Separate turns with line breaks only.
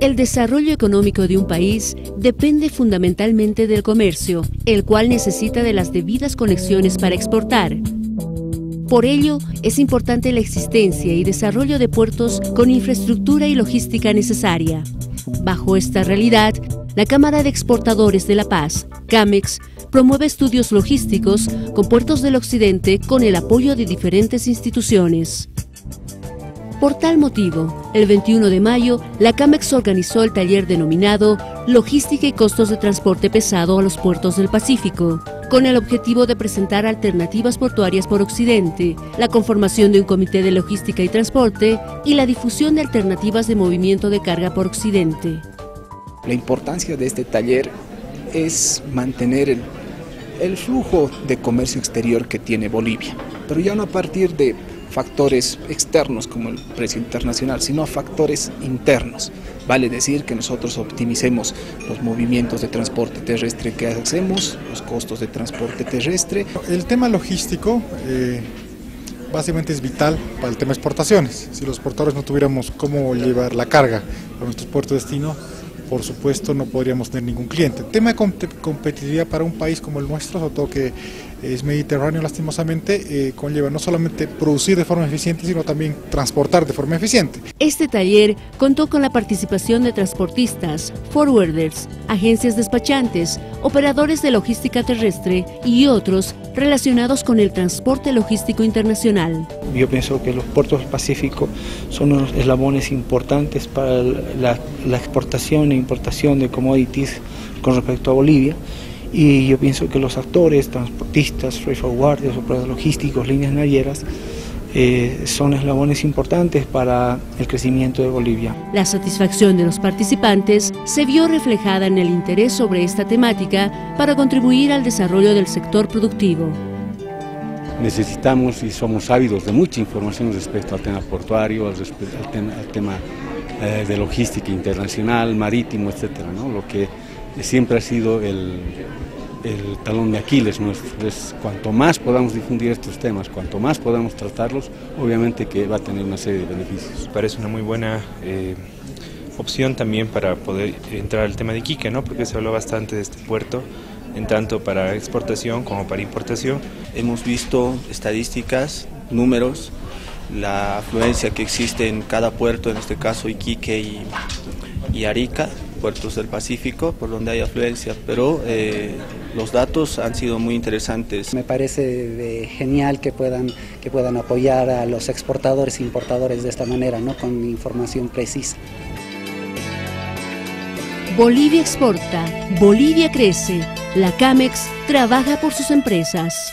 El desarrollo económico de un país depende fundamentalmente del comercio, el cual necesita de las debidas conexiones para exportar. Por ello, es importante la existencia y desarrollo de puertos con infraestructura y logística necesaria. Bajo esta realidad, la Cámara de Exportadores de La Paz, CAMEX, promueve estudios logísticos con puertos del occidente con el apoyo de diferentes instituciones. Por tal motivo, el 21 de mayo, la CAMEX organizó el taller denominado Logística y costos de transporte pesado a los puertos del Pacífico, con el objetivo de presentar alternativas portuarias por Occidente, la conformación de un comité de logística y transporte y la difusión de alternativas de movimiento de carga por Occidente.
La importancia de este taller es mantener el, flujo de comercio exterior que tiene Bolivia, pero ya no a partir de factores externos como el precio internacional, sino a factores internos. Vale decir que nosotros optimicemos los movimientos de transporte terrestre que hacemos, los costos de transporte terrestre.
El tema logístico eh, básicamente es vital para el tema exportaciones. Si los exportadores no tuviéramos cómo llevar la carga a nuestros puertos de destino, por supuesto no podríamos tener ningún cliente. tema de competitividad para un país como el nuestro, sobre todo que es mediterráneo lastimosamente, eh, conlleva no solamente producir de forma eficiente, sino también transportar de forma eficiente.
Este taller contó con la participación de transportistas, forwarders, agencias despachantes, operadores de logística terrestre y otros relacionados con el transporte logístico internacional.
Yo pienso que los puertos del Pacífico son unos eslabones importantes para la, la exportación e importación de commodities con respecto a Bolivia y yo pienso que los actores, transportistas, freight forwarders, operadores logísticos, líneas navieras, eh, son eslabones importantes para el crecimiento de Bolivia.
La satisfacción de los participantes se vio reflejada en el interés sobre esta temática para contribuir al desarrollo del sector productivo.
Necesitamos y somos ávidos de mucha información respecto al tema portuario, al, tema, eh, de logística internacional, marítimo, etcétera, ¿no? lo que siempre ha sido el, el talón de Aquiles nuestro. cuanto más podamos difundir estos temas, cuanto más podamos tratarlos, obviamente que va a tener una serie de beneficios.
Parece una muy buena eh, opción también para poder entrar al tema de Iquique, ¿no? porque se habló bastante de este puerto, en tanto para exportación como para importación.
Hemos visto estadísticas, números, la afluencia que existe en cada puerto, en este caso Iquique y, y Arica, puertos del Pacífico, por donde hay afluencia, pero eh, los datos han sido muy interesantes.
Me parece genial que puedan, que puedan apoyar a los exportadores e importadores de esta manera, ¿no? con información precisa.
Bolivia exporta, Bolivia crece, la CAMEX trabaja por sus empresas.